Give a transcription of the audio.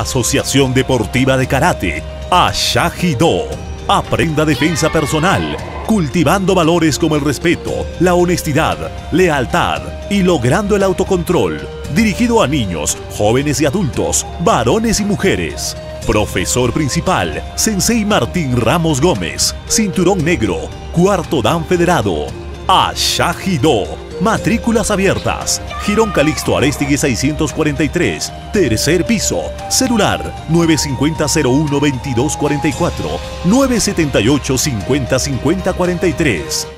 Asociación Deportiva de Karate, Ashajido. Aprenda defensa personal, cultivando valores como el respeto, la honestidad, lealtad y logrando el autocontrol. Dirigido a niños, jóvenes y adultos, varones y mujeres. Profesor principal, Sensei Martín Ramos Gómez, Cinturón Negro, Cuarto Dan Federado. Ashajido. Matrículas abiertas. Girón Calixto Arestigui 643. Tercer piso. Celular 950-01-2244. 978-505043.